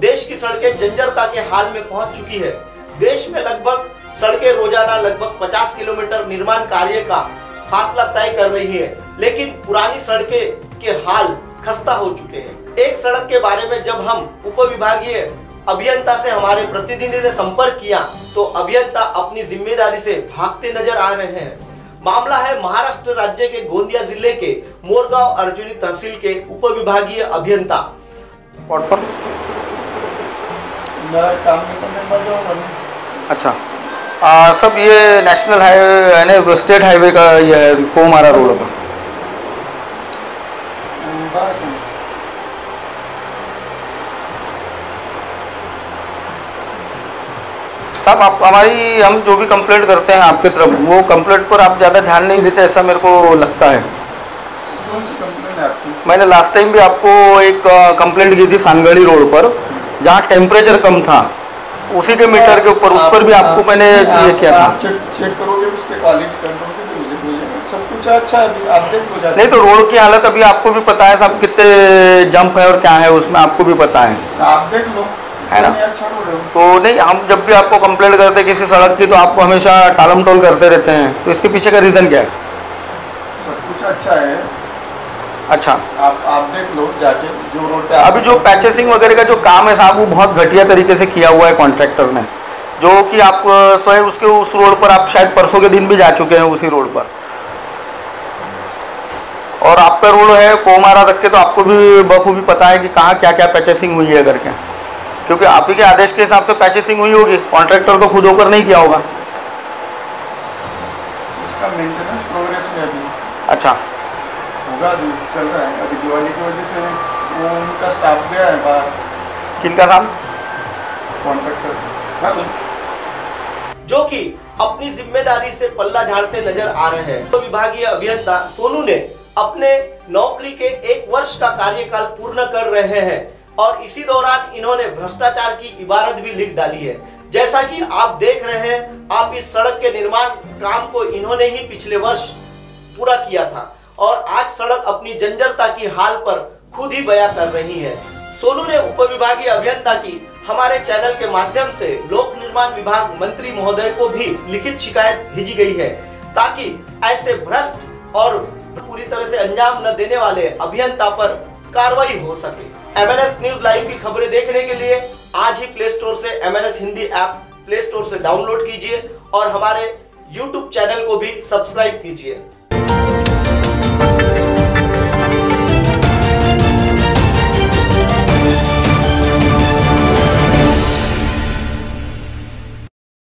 देश की सड़कें जंजरता के हाल में पहुँच चुकी है। देश में लगभग सड़कें रोज़ाना लगभग 50 किलोमीटर निर्माण कार्य का फासला तय कर रही है, लेकिन पुरानी सड़कें के हाल खस्ता हो चुके हैं। एक सड़क के बारे में जब हम उप विभागीय अभियंता से हमारे प्रतिनिधि ने संपर्क किया तो अभियंता अपनी ज़िम्मेदारी से भागते नज़र आ रहे हैं। मामला है महाराष्ट्र राज्य के गोंदिया ज़िले के मोरगांव अर्जुनी तहसील के उप विभागीय अभियंता अच्छा। आ, सब ये नेशनल हाईवे है ना स्टेट हाईवे का ये कोमारा रोड बात नहीं सब आप हमारी हम जो भी कंप्लेंट करते हैं आपकी तरफ़ वो कंप्लेंट पर आप ज़्यादा ध्यान नहीं देते ऐसा मेरे को लगता है। कौन सी कंप्लेन है आपकी? मैंने लास्ट टाइम भी आपको एक कंप्लेंट की थी सानगढ़ी रोड पर। जहाँ टेम्परेचर कम था उसी के मीटर के ऊपर उस पर भी आपको मैंने ये किया था। चेक चेक करोगे उस पर क्वालिटी कंट्रोल की तो सब कुछ अच्छा अभी आप देख लो जाके नहीं तो रोड की हालत अभी आपको भी पता है सब कितने जंप है और क्या है उसमें आपको भी पता है। आप देख लो है ना? अच्छा तो नहीं हम जब भी आपको कंप्लेंट करते हैं किसी सड़क की तो आपको हमेशा टालम टोल करते रहते हैं। तो इसके पीछे का रीज़न क्या है? सब कुछ अच्छा है। अच्छा। आप आप देख लो जाके जो रोड पे अभी जो पैचेसिंग वगैरह का जो काम है साहब वो बहुत घटिया तरीके से किया हुआ है कॉन्ट्रैक्टर ने। जो कि आप स्वयं उसके उस रोड पर आप शायद परसों के दिन भी जा चुके हैं उसी रोड पर। और आपका रोड है कोमारा तक के तो आपको भी बखूबी पता है कि कहाँ क्या क्या पैचेसिंग हुई है करके। क्योंकि आप ही के आदेश के हिसाब से पैचेसिंग हुई होगी कॉन्ट्रैक्टर तो खुद होकर नहीं किया होगा। उसका मेंटेनेंस प्रोग्रेस में अभी। अच्छा। होगा अभी चल रहा है। अभी दिवाली की वजह से वो उनका स्टाफ गया है बाहर। किनका साहब कॉन्ट्रैक्टर हाँ जो कि अपनी ज़िम्मेदारी से पल्ला झाड़ते नज़र आ रहे हैं। तो विभागीय अभियंता सोनू ने अपने नौकरी के एक वर्ष का कार्यकाल पूर्ण कर रहे हैं और इसी दौरान इन्होंने भ्रष्टाचार की इबारत भी लिख डाली है। जैसा कि आप देख रहे हैं आप इस सड़क के निर्माण काम को इन्होंने ही पिछले वर्ष पूरा किया था। और आज सड़क अपनी जंजरता की हाल पर खुद ही बयां कर रही है। सोनू ने उप विभागीय अभियंता की हमारे चैनल के माध्यम से लोक निर्माण विभाग मंत्री महोदय को भी लिखित शिकायत भेजी गई है, ताकि ऐसे भ्रष्ट और पूरी तरह से अंजाम न देने वाले अभियंता पर कार्रवाई हो सके। एमएनएस न्यूज़ लाइव की खबरें देखने के लिए आज ही प्ले स्टोर से MNS Hindi app Play Store से डाउनलोड कीजिए और हमारे यूट्यूब चैनल को भी सब्सक्राइब कीजिए।